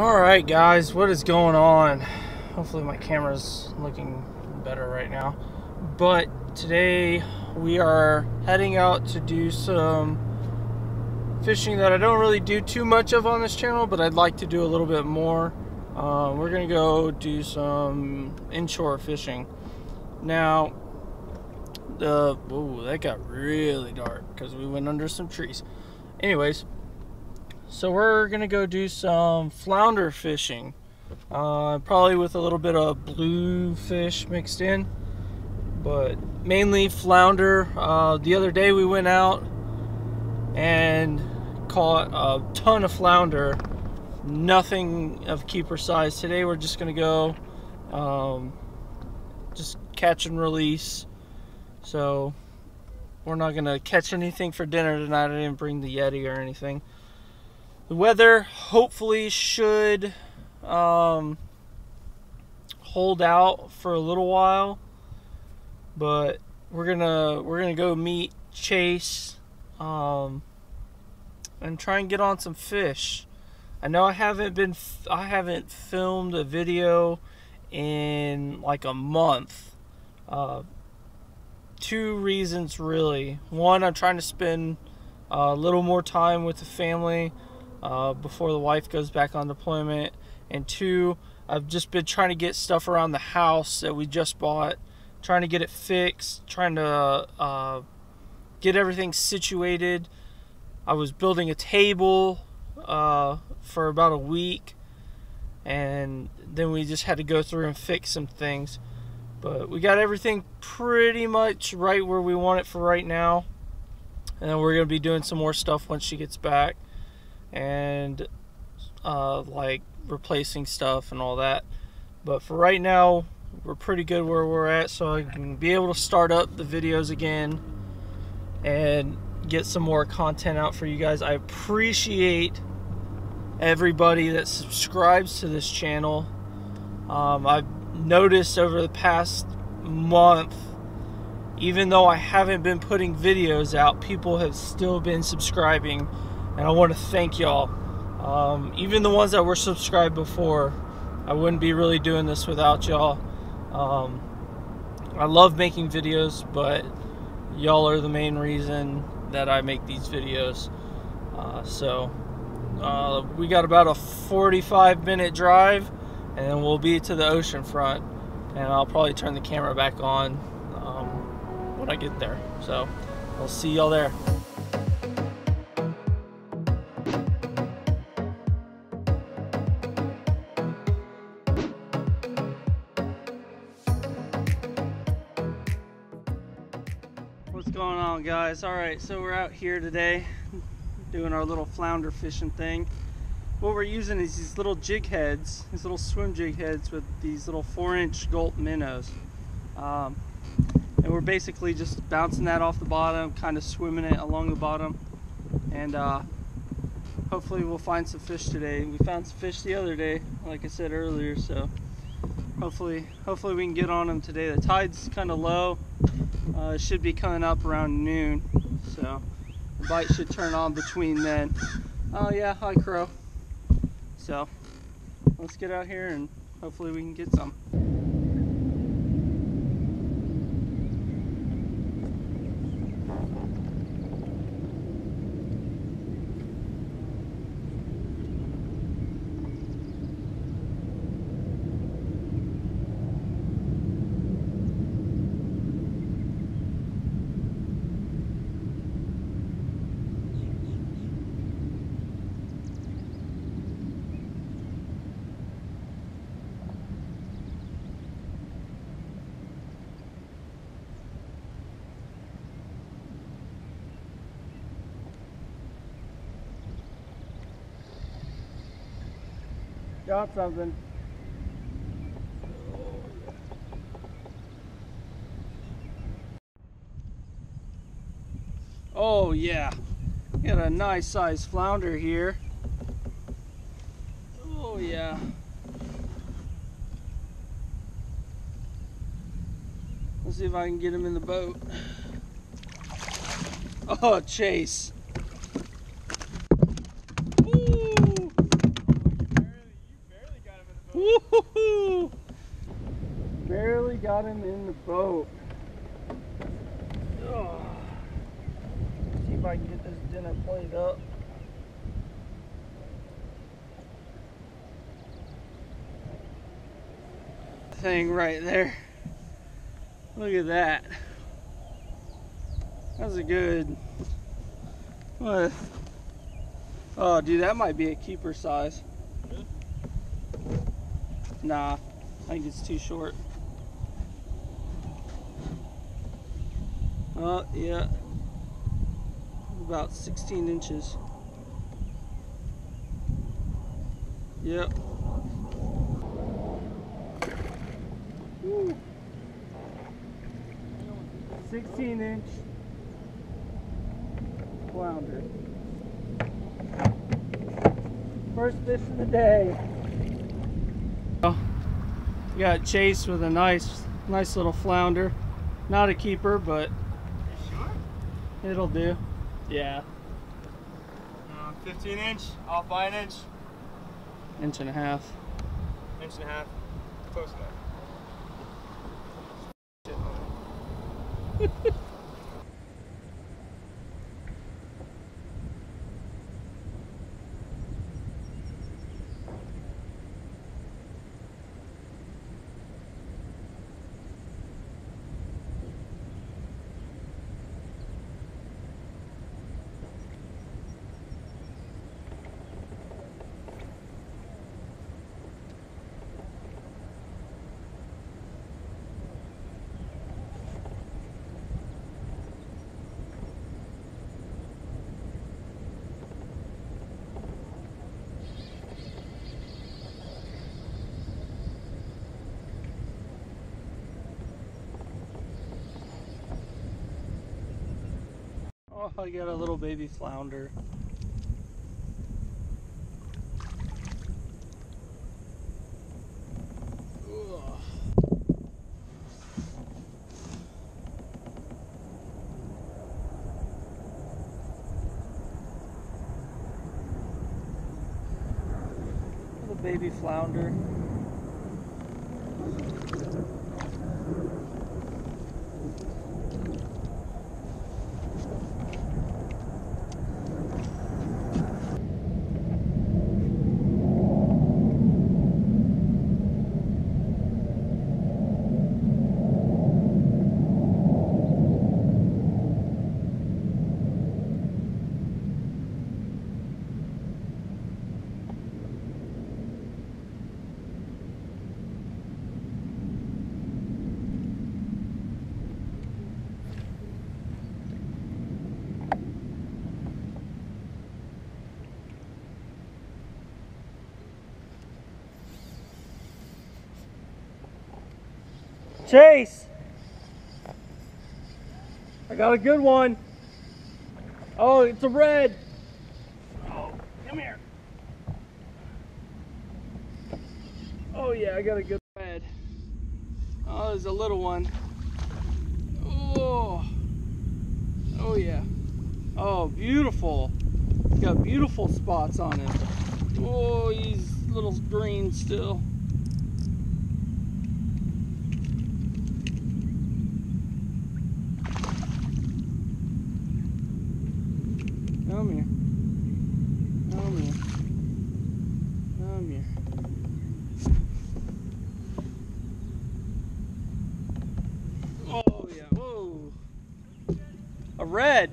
Alright guys, what is going on? Hopefully my camera's looking better right now. But today we are heading out to do some fishing that I don't really do too much of on this channel, but I'd like to do a little bit more. Uh, we're gonna go do some inshore fishing. Now, the oh that got really dark because we went under some trees. Anyways, so we're gonna go do some flounder fishing. Uh, probably with a little bit of blue fish mixed in, but mainly flounder. Uh, the other day we went out and caught a ton of flounder. Nothing of keeper size. Today we're just gonna go um, just catch and release. So we're not gonna catch anything for dinner tonight. I didn't bring the Yeti or anything. The weather hopefully should um, hold out for a little while, but we're gonna we're gonna go meet Chase um, and try and get on some fish. I know I haven't been I haven't filmed a video in like a month. Uh, two reasons really. One, I'm trying to spend a little more time with the family uh, before the wife goes back on deployment. And two, I've just been trying to get stuff around the house that we just bought, trying to get it fixed, trying to uh, get everything situated. I was building a table uh, for about a week, and then we just had to go through and fix some things. But we got everything pretty much right where we want it for right now. And then we're going to be doing some more stuff once she gets back and uh, like replacing stuff and all that. But for right now, we're pretty good where we're at, so I can be able to start up the videos again and get some more content out for you guys. I appreciate everybody that subscribes to this channel. Um, I've noticed over the past month, even though I haven't been putting videos out, people have still been subscribing and I want to thank y'all. Um, even the ones that were subscribed before, I wouldn't be really doing this without y'all. Um, I love making videos, but y'all are the main reason that I make these videos. Uh, so uh, we got about a 45 minute drive, and we'll be to the ocean front, and I'll probably turn the camera back on um, when I get there. So I'll see y'all there. Guys. All right so we're out here today doing our little flounder fishing thing. What we're using is these little jig heads these little swim jig heads with these little four inch gulp minnows. Um, and we're basically just bouncing that off the bottom kind of swimming it along the bottom. And uh, hopefully we'll find some fish today. We found some fish the other day like I said earlier so hopefully hopefully we can get on them today. The tide's kind of low uh, should be coming up around noon, so the bite should turn on between then. Oh yeah, hi crow. So let's get out here and hopefully we can get some. Got something. Oh yeah, got a nice size flounder here. Oh yeah. Let's see if I can get him in the boat. Oh, Chase. Got him in the boat. See if I can get this dinner plate up. Thing right there. Look at that. That's a good. What? Oh, dude, that might be a keeper size. Nah, I think it's too short. Oh, yeah. About 16 inches. Yep. Woo. 16 inch flounder. First fish of the day. Oh, got chased with a nice, nice little flounder. Not a keeper, but. It'll do. Yeah, Uh, 15 inch, off by an inch, inch and a half. inch and a half, close enough. I got a little baby flounder. Little baby flounder. Chase! I got a good one. Oh, it's a red. Oh, come here. Oh yeah, I got a good red. Oh, there's a little one. Oh, oh yeah. Oh, beautiful. He's got beautiful spots on him. Oh, he's little green still. Come here. Come here. Come here. Oh yeah. Whoa. A red.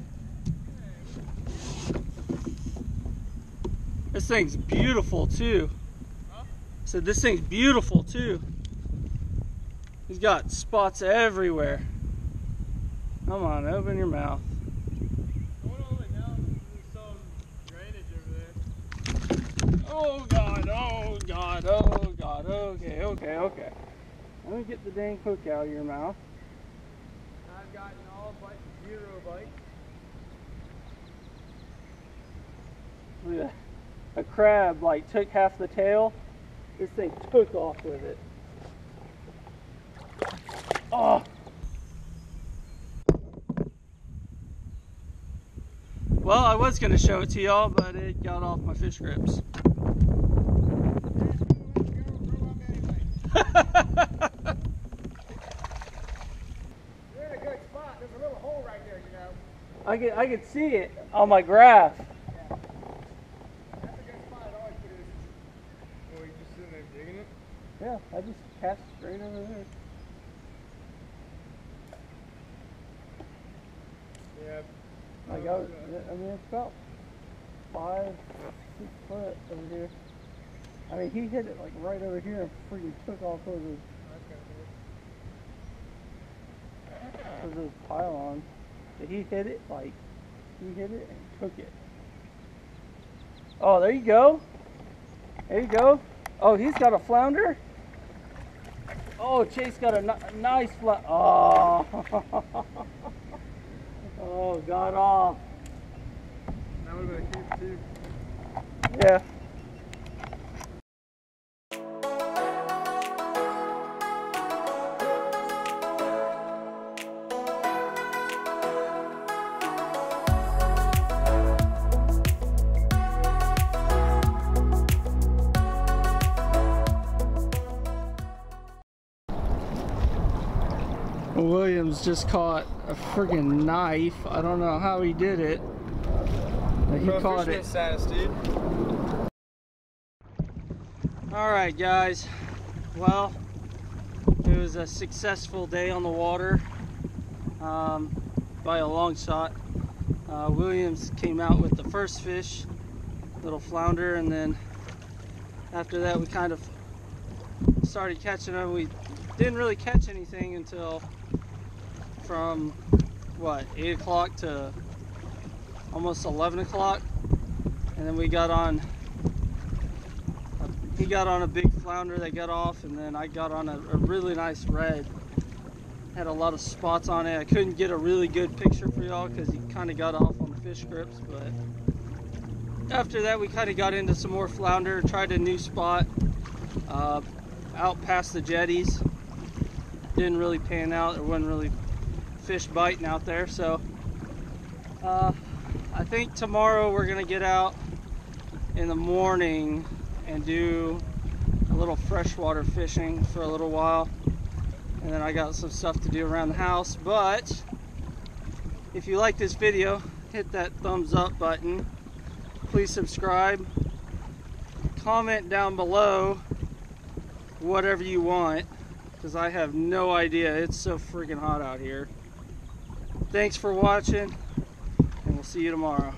This thing's beautiful too. So this thing's beautiful too. He's got spots everywhere. Come on, open your mouth. Going all the way down, there's some drainage over there. Oh god, oh god, oh god, okay, okay, okay. Let me get the dang hook out of your mouth. I've gotten all but zero bites. Look at that. A crab like took half the tail. This thing took off with it. Oh! Well, I was going to show it to y'all, but it got off my fish grips. You're in a good spot. There's a little hole right there, you know. I can I can see it on my graph. That's a good spot. It always produces. Oh, you just sitting there digging it? Yeah, I just cast straight over there. Yeah. I. I mean, it's about five, six foot over here. I mean, he hit it like right over here and freaking took off those That's those pylons. But he hit it like he hit it and took it. Oh, there you go. There you go. Oh, he's got a flounder. Oh, Chase got a nice flounder. Oh. oh, got off. That would have been a too. Yeah. Williams just caught a friggin' knife. I don't know how he did it. He Pro caught it. status, dude. All right, guys. Well, it was a successful day on the water um, by a long shot. Uh, Williams came out with the first fish, little flounder, and then after that we kind of started catching them. We didn't really catch anything until from what 8 o'clock to almost 11 o'clock, and then we got on he got on a big flounder that got off and then I got on a, a really nice red. Had a lot of spots on it. I couldn't get a really good picture for y'all because he kind of got off on the fish grips but after that we kind of got into some more flounder tried a new spot uh, out past the jetties. Didn't really pan out. There wasn't really fish biting out there so uh, I think tomorrow we're gonna get out in the morning and do a little freshwater fishing for a little while. And then I got some stuff to do around the house. But if you like this video, hit that thumbs up button. Please subscribe. Comment down below whatever you want because I have no idea. It's so freaking hot out here. Thanks for watching and we'll see you tomorrow.